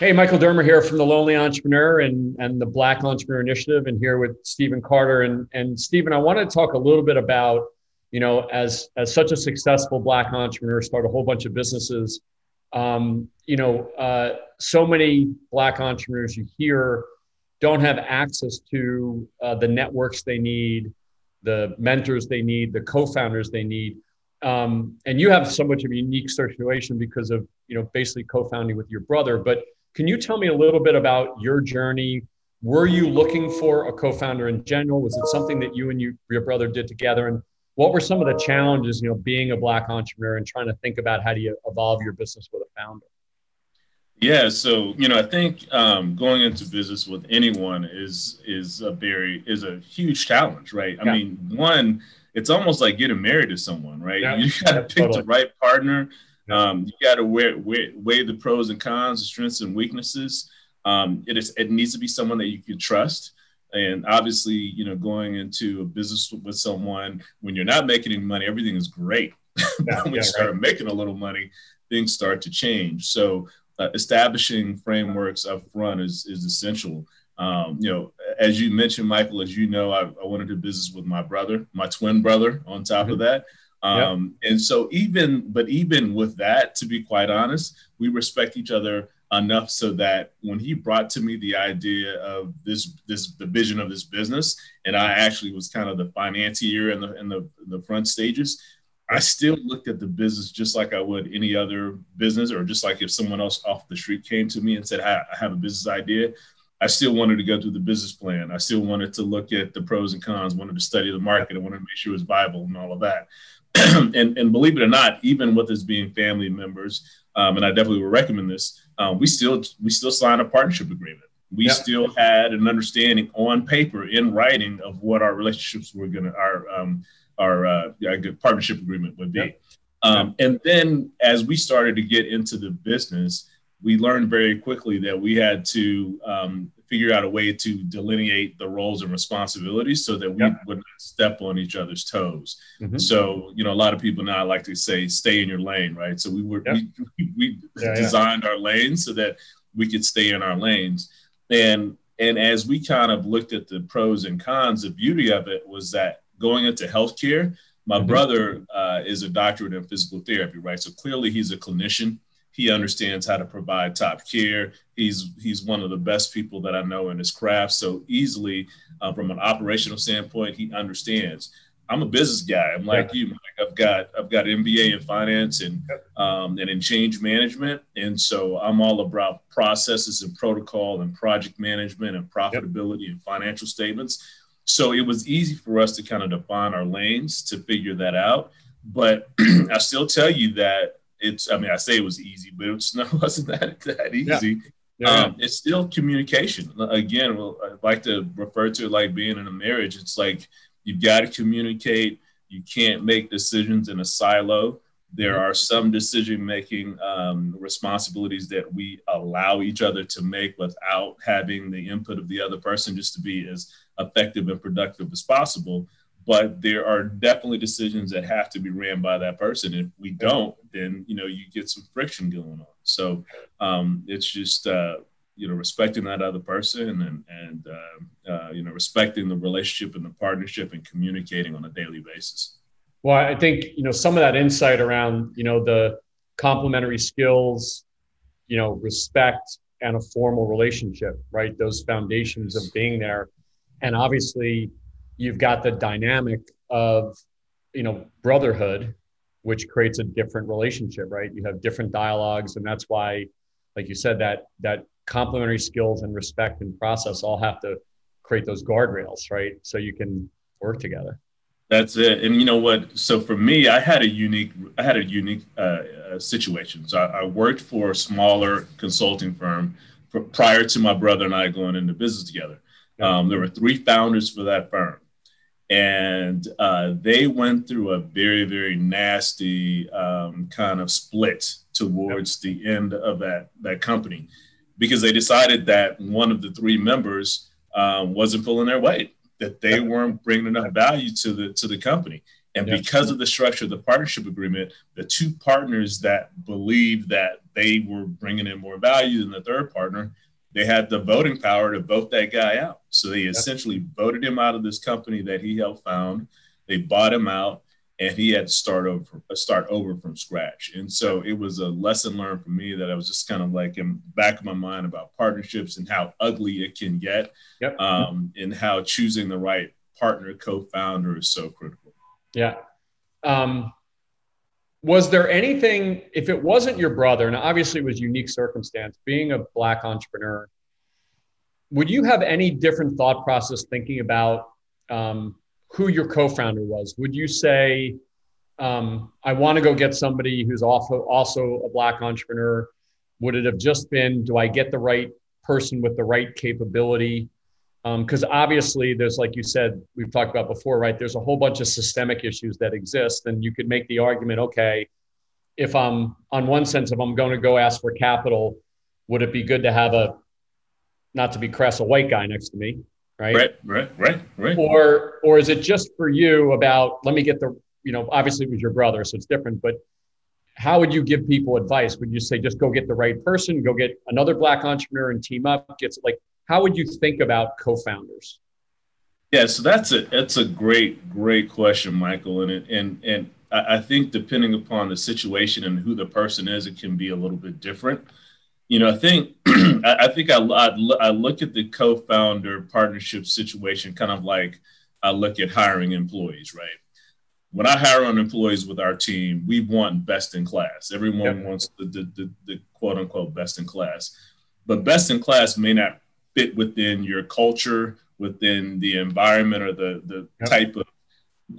Hey, Michael Dermer here from the Lonely Entrepreneur and, and the Black Entrepreneur Initiative, and here with Stephen Carter. And, and Stephen, I want to talk a little bit about, you know, as, as such a successful Black entrepreneur, start a whole bunch of businesses. Um, you know, uh, so many Black entrepreneurs you hear don't have access to uh, the networks they need, the mentors they need, the co-founders they need. Um, and you have so much of a unique situation because of you know basically co-founding with your brother. But can you tell me a little bit about your journey? Were you looking for a co-founder in general? Was it something that you and you, your brother did together? And what were some of the challenges, you know, being a black entrepreneur and trying to think about how do you evolve your business with a founder? Yeah, so you know, I think um, going into business with anyone is is a very is a huge challenge, right? I mean, one, it's almost like getting married to someone, right? Yeah. You got to pick totally. the right partner. Um, you got to weigh, weigh, weigh, the pros and cons, the strengths and weaknesses. Um, it is it needs to be someone that you can trust. And obviously, you know, going into a business with someone when you're not making any money, everything is great. Yeah, when yeah, you start right. making a little money, things start to change. So uh, establishing frameworks up front is, is essential. Um, you know, as you mentioned, Michael, as you know, I, I, went into business with my brother, my twin brother, on top mm-hmm. of that. Um, yep. And so, even, but even with that, to be quite honest, we respect each other enough so that when he brought to me the idea of this, this, the vision of this business, and I actually was kind of the financier in the, in the, the front stages, I still looked at the business just like I would any other business, or just like if someone else off the street came to me and said, I have a business idea. I still wanted to go through the business plan. I still wanted to look at the pros and cons, wanted to study the market, I wanted to make sure it was viable and all of that. and, and believe it or not, even with us being family members, um, and I definitely would recommend this, um, we still we still signed a partnership agreement. We yep. still had an understanding on paper, in writing, of what our relationships were going to, our um, our uh, partnership agreement would be. Yep. Um, and then as we started to get into the business, we learned very quickly that we had to um, figure out a way to delineate the roles and responsibilities so that we yep. would not step on each other's toes. Mm-hmm. So, you know, a lot of people now like to say, stay in your lane, right? So we were, yep. we, we yeah, designed yeah. our lanes so that we could stay in our lanes. And, and as we kind of looked at the pros and cons, the beauty of it was that going into healthcare. My mm-hmm. brother uh, is a doctorate in physical therapy, right? So clearly he's a clinician. He understands how to provide top care. He's he's one of the best people that I know in his craft. So easily, uh, from an operational standpoint, he understands. I'm a business guy. I'm like yeah. you. Mike. I've got I've got MBA in finance and um, and in change management, and so I'm all about processes and protocol and project management and profitability and financial statements. So it was easy for us to kind of define our lanes to figure that out. But I still tell you that it's, I mean, I say it was easy, but it wasn't that, that easy. Yeah. Yeah. Um, it's still communication. Again, well, I like to refer to it like being in a marriage. It's like you've got to communicate. You can't make decisions in a silo. There mm-hmm. are some decision making um, responsibilities that we allow each other to make without having the input of the other person, just to be as effective and productive as possible. But there are definitely decisions that have to be ran by that person. If we don't, then you know you get some friction going on. So um, it's just uh, you know respecting that other person and and uh, uh, you know respecting the relationship and the partnership and communicating on a daily basis. Well, I think you know some of that insight around you know the complementary skills, you know, respect and a formal relationship, right? Those foundations of being there and obviously you've got the dynamic of you know brotherhood which creates a different relationship right? You have different dialogues and that's why like you said that that complementary skills and respect and process all have to create those guardrails right? So you can work together. That's it. And you know what? So for me i had a unique i had a unique uh, uh, situation. So I, I, worked for a smaller consulting firm prior to my brother and i going into business together. Um, there were three founders for that firm, and uh, they went through a very, very nasty um, kind of split towards the end of that that company. Because they decided that one of the three members um, wasn't pulling their weight, that they weren't bringing enough value to the to the company. And because of the structure of the partnership agreement, the two partners that believed that they were bringing in more value than the third partner, they had the voting power to vote that guy out. So they essentially voted him out of this company that he helped found. They bought him out, and he had to start over, start over from scratch. And so it was a lesson learned for me that I was just kind of like in back of my mind about partnerships and how ugly it can get, yep. um, and how choosing the right partner, co-founder is so critical. Yeah. Um, was there anything, if it wasn't your brother, and obviously it was unique circumstance, being a black entrepreneur, would you have any different thought process thinking about um, who your co-founder was? Would you say, um, I want to go get somebody who's also also a black entrepreneur? Would it have just been, do I get the right person with the right capability? Because um, obviously there's like you said we've talked about before right? There's a whole bunch of systemic issues that exist and you could make the argument okay if i'm on one sense if i'm going to go ask for capital would it be good to have a not to be crass a white guy next to me right? Right right right right. Or or is it just for you about let me get the you know obviously it was your brother so it's different but how would you give people advice? Would you say just go get the right person go get another black entrepreneur and team up gets like how would you think about co-founders? Yeah, so that's a that's a great great question, Michael, and it, and and I think depending upon the situation and who the person is, it can be a little bit different. You know, I think I think I, I, I look at the co-founder partnership situation kind of like I look at hiring employees, right? When I hire on employees with our team, we want best in class. Everyone yep. wants the, the, the, the quote unquote best in class, but best in class may not fit within your culture, within the environment or the, the yep. type of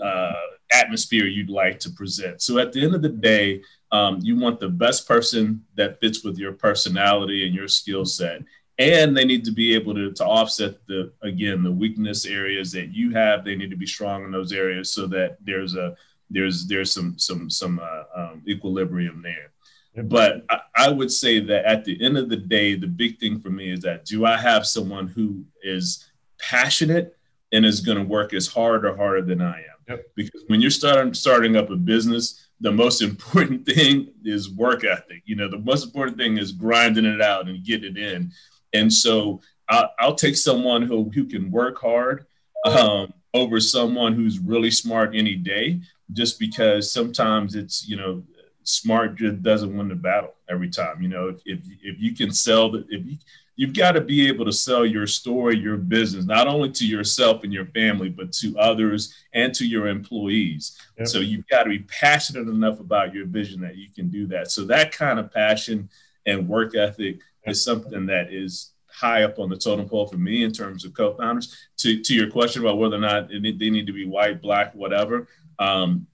uh, atmosphere you'd like to present. So at the end of the day, um, you want the best person that fits with your personality and your skill set. And they need to be able to, to offset the, again, the weakness areas that you have. They need to be strong in those areas so that there's a, there's, there's some, some, some uh, um, equilibrium there. But I, I, would say that at the end of the day, the big thing for me is that do I have someone who is passionate and is going to work as hard or harder than I am? Yep. Because when you're starting starting up a business, the most important thing is work ethic. You know, the most important thing is grinding it out and getting it in. And so I'll, I'll take someone who who can work hard um, over someone who's really smart any day, just because sometimes it's you know smart just doesn't win the battle every time. You know, if, if, if you can sell the, if you, you've got to be able to sell your story, your business, not only to yourself and your family, but to others and to your employees. Yep. So you've got to be passionate enough about your vision that you can do that. So that kind of passion and work ethic yep. is something that is high up on the totem pole for me in terms of co-founders. To, to your question about whether or not they need to be white, black, whatever, um,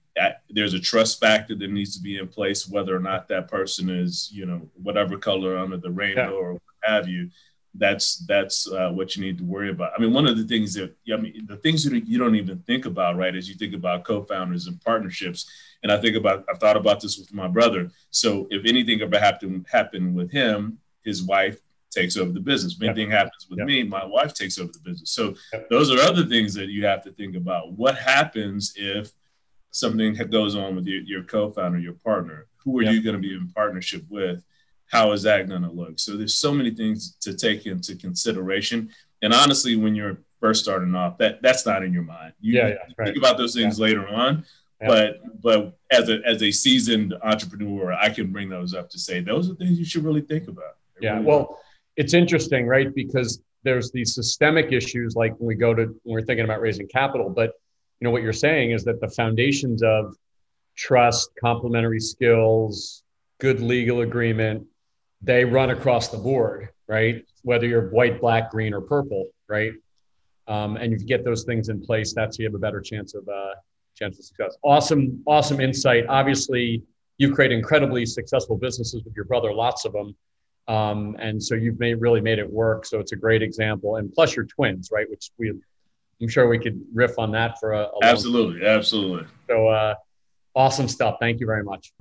there's a trust factor that needs to be in place, whether or not that person is, you know, whatever color under the rainbow yeah. or what have you. That's that's uh, what you need to worry about. I mean, one of the things that I mean, the things that you don't even think about, right, as you think about co-founders and partnerships. And I think about, I've thought about this with my brother. So if anything ever happened happen with him, his wife takes over the business. If anything yep. happens with yep. me, my wife takes over the business. So yep. those are other things that you have to think about. What happens if something that goes on with your, your co-founder, your partner, who are yep. you going to be in partnership with? How is that going to look? So there's so many things to take into consideration. And honestly, when you're first starting off, that that's not in your mind. You, yeah, yeah right. think about those things yeah. later on. Yeah. But but as a as a seasoned entrepreneur, I can bring those up to say those are things you should really think about. yeah. Really well, are. it's interesting, right? Because there's these systemic issues like when we go to when we're thinking about raising capital, but you know what you're saying is that the foundations of trust complementary skills good legal agreement they run across the board right? Whether you're white black green or purple right? Um, and if you get those things in place that's you have a better chance of uh, chance of success. Awesome awesome insight. Obviously you've created incredibly successful businesses with your brother lots of them um, and so you've made really made it work. So it's a great example. And plus you're twins right? Which we I'm sure we could riff on that for a, a absolutely, absolutely. So, uh, awesome stuff. Thank you very much.